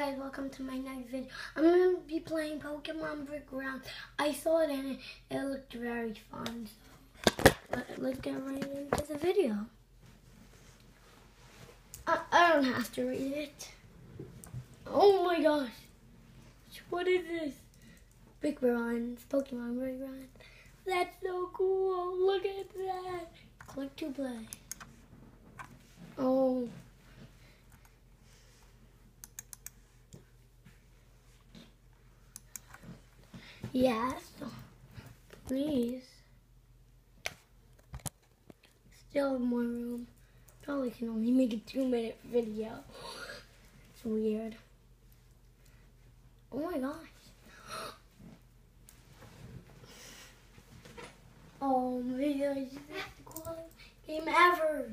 guys, welcome to my next video. I'm going to be playing Pokemon Brick Ground. I saw it and it, it looked very fun. So let, let's get right into the video. I, I don't have to read it. Oh my gosh. What is this? Brick Ground, Pokemon Brick Ground. That's so cool. Look at that. Click to play. Oh. Yes. Please. Still more room. Probably can only make a two minute video. It's weird. Oh my gosh. Oh my gosh, game ever.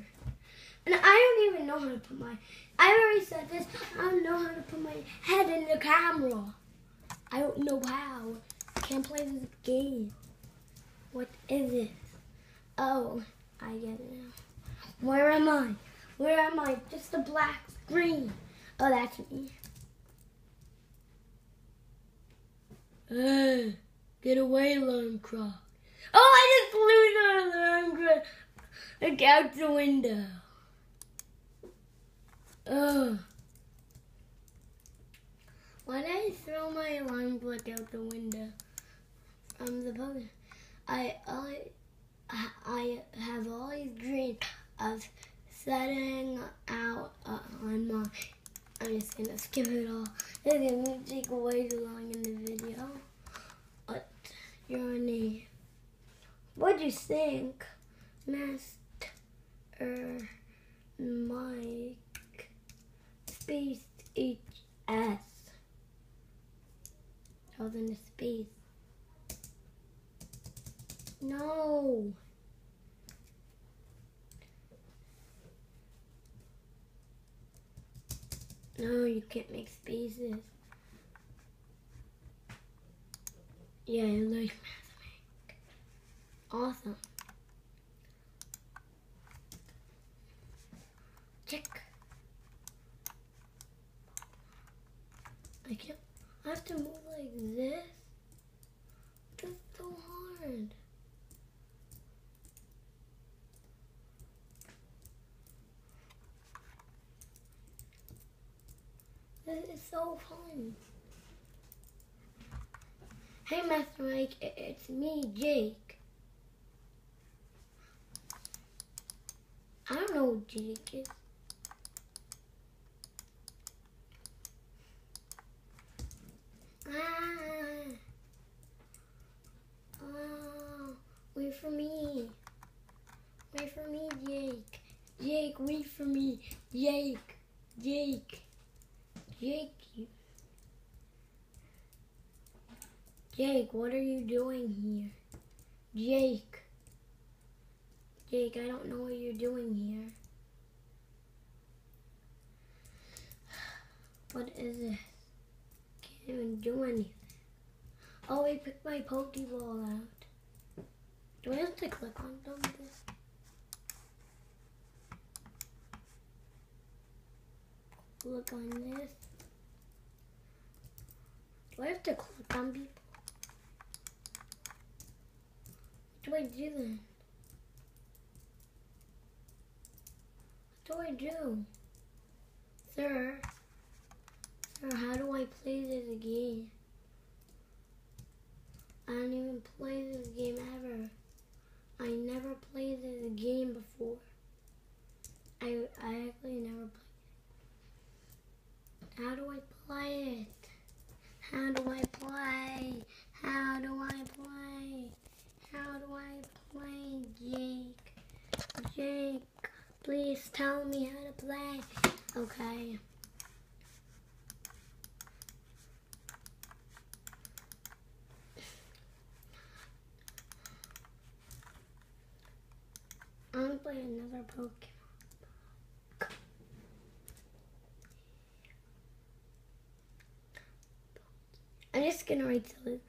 And I don't even know how to put my, I already said this, I don't know how to put my head in the camera. I don't know how. I can't play this game. What is it? Oh, I get it now. Where am I? Where am I? Just a black screen. Oh, that's me. Uh, get away, alarm clock. Oh, I just blew the alarm clock like out the window. Ugh. Why did I throw my alarm clock out the window from the boat? I I I have always dreamed of setting out on my. I'm just gonna skip it all. It's gonna take way too long in the video. But your name? What do you think, Master Mike Space HS? I was in the space. No. No, you can't make spaces. Yeah, I like math. Awesome. Check. I can't. I have to move like this. That's so hard. This is so fun. Hey, Master Mike, it's me, Jake. I don't know who Jake is. Ah. Oh, wait for me. Wait for me, Jake. Jake, wait for me. Jake. Jake. Jake. Jake, what are you doing here? Jake. Jake, I don't know what you're doing here. What is this? Can't even do anything. Oh, I picked my Pokeball out. Do I have to click on something? Look on this. Do I have to click on people? What do I do then? What do I do? Sir? Sir, how do I play this game? I don't even play this game ever. I never played this game before. I, I actually never played it. How do I play it? How do I play? How do I play? How do I play, Jake? Jake, please tell me how to play. Okay. I'm gonna play another Pokemon. I'm just gonna write the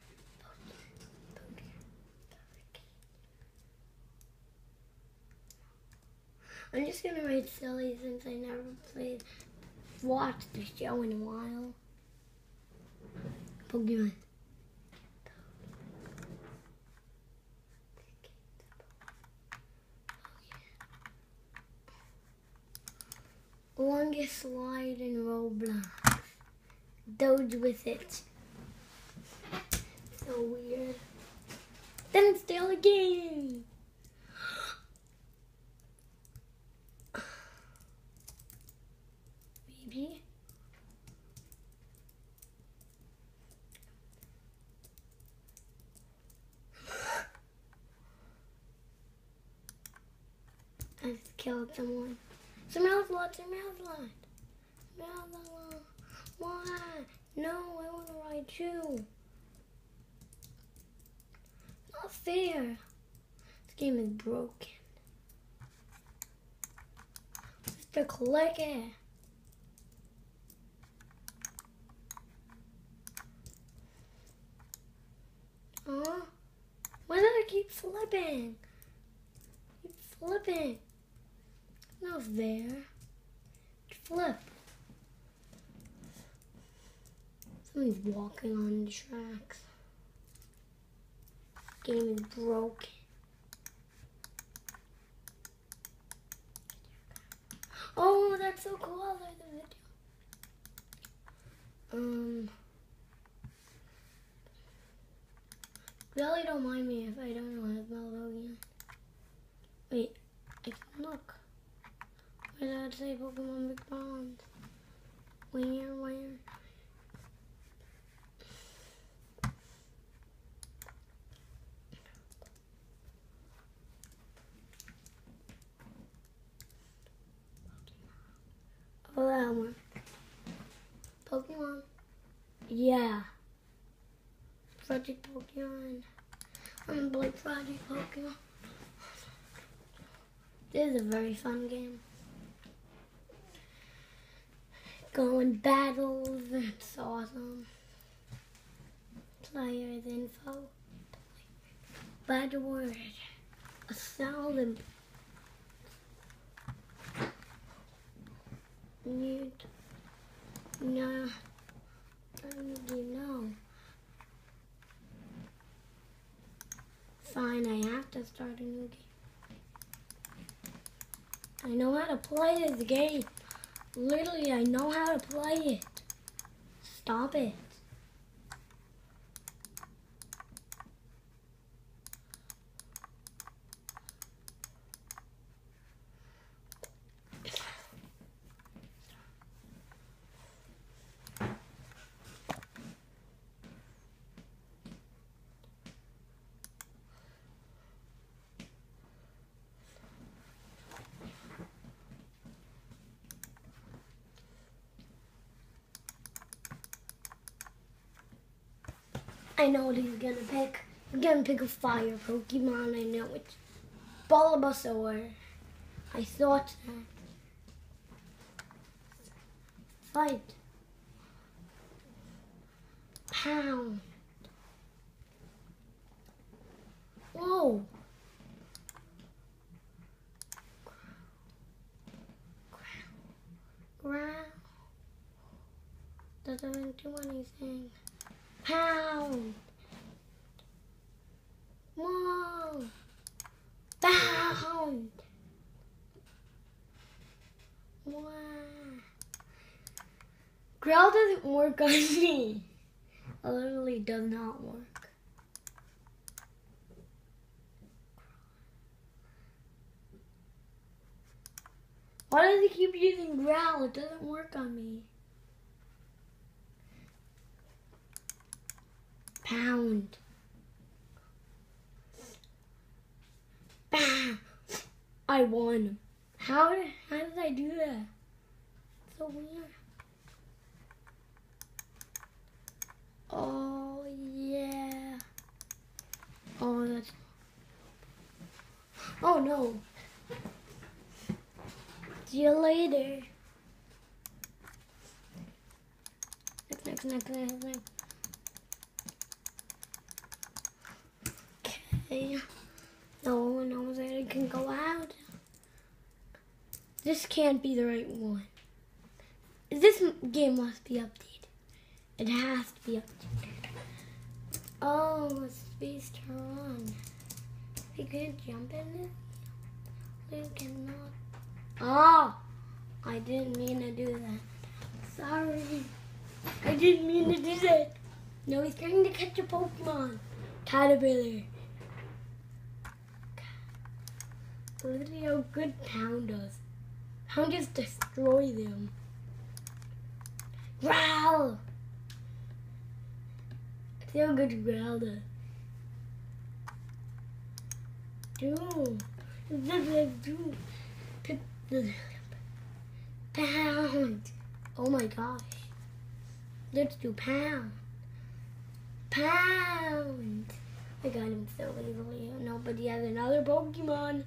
I'm just gonna write silly since I never played, watched the show in a while. Pokemon. Longest slide in Roblox. Doge with it. So weird. Then it's still a game. Killed someone. Smells lot, smells lot. Smells lot. Why? No, I want to ride you. Not fair. This game is broken. Mr. Clicker. Huh? Why did I keep flipping? Keep flipping. Not there. Flip. Somebody's walking on the tracks. Game is broken. Oh, that's so cool. I like the video. Um, really don't mind me if I don't know how to spell Pokemon. Wait. Where did I say Pokemon Big Bonds? Where, where? Oh, that one. Pokemon. Yeah. Project Pokemon. I'm play Project Pokemon. This is a very fun game. Going battles, it's awesome. Players info. Bad word. A thousand. Need. No. You know. Fine, I have to start a new game. I know how to play this game. Literally, I know how to play it. Stop it. I know what he's gonna pick. He's gonna pick a fire Pokemon. I know it's Bulbasaur. I thought that. Fight. Pound. Whoa. Ground. Ground. Doesn't do anything. Pound. Whoa. Pound. Wow. Growl doesn't work on me. It literally does not work. Why does he keep using growl? It doesn't work on me. Pound. Bam! I won. How did, how did I do that? It's So weird. Oh yeah. Oh that's. Oh no. See you later. Next, next, next, next, next. Okay. No one knows that it can go out. This can't be the right one. This game must be updated. It has to be updated. Oh, it's space run. You can't jump in it? You cannot. Oh, I didn't mean to do that. Sorry. I didn't mean to do that. No, he's trying to catch a Pokemon. Caterpillar. Look at how good Pound does. Just destroy them. Growl! See how good Growl does. Do. Do. Pound. Oh my gosh. Let's do pound. Pound. I got him so easily. Nobody has another Pokemon.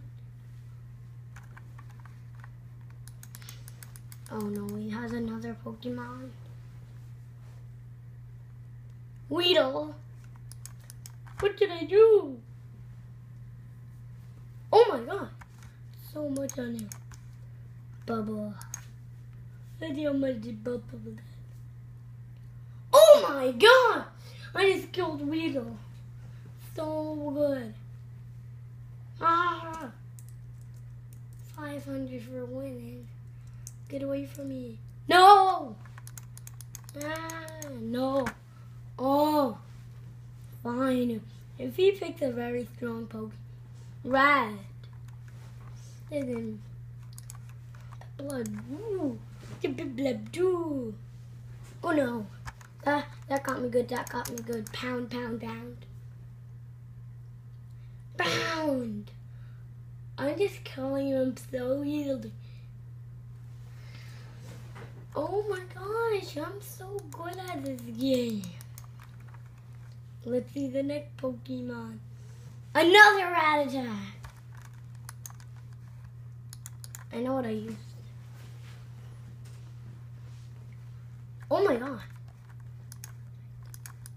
Oh no, he has another Pokemon. Weedle. What did I do? Oh my god. So much on him. Bubble. Let's how Bubble. Oh my god! I just killed Weedle. So good. Ah! 500 for winning. Get away from me. No! Ah, no. Oh. Fine. If he picks a very strong Pokemon. Red. And then blood. Ooh. Blood. Ooh. Oh no. That that got me good. That got me good. Pound, pound, pound. Pound. I'm just killing him so easily. Oh my gosh, I'm so good at this game. Let's see the next Pokemon. Another Rattata. I know what I used. Oh my god.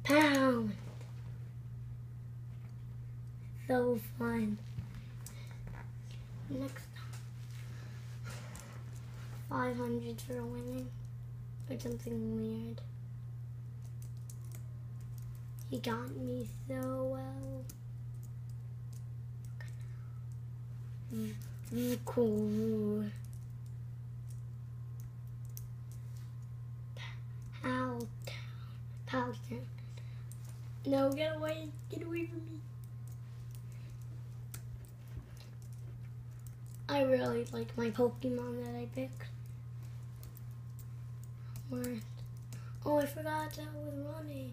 Pound. So fun. Next 500 for a winning or something weird. He got me so well. Mm, cool. Pal Town. No, get away. Get away from me. I really like my Pokemon that I picked. Where? Oh, I forgot that was running.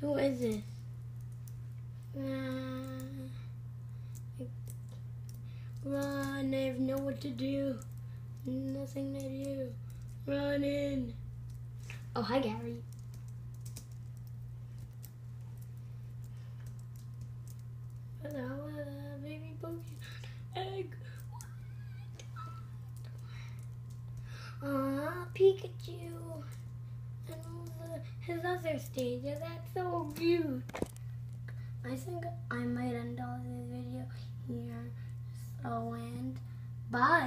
Who is this? Uh, run, I have no what to do. Nothing to do. Running. Oh, hi, Gary. Hello, uh, baby Pokemon egg. Aw, Pikachu. And the, his other stage. That's so cute. I think I might end all this video here. So, and bye.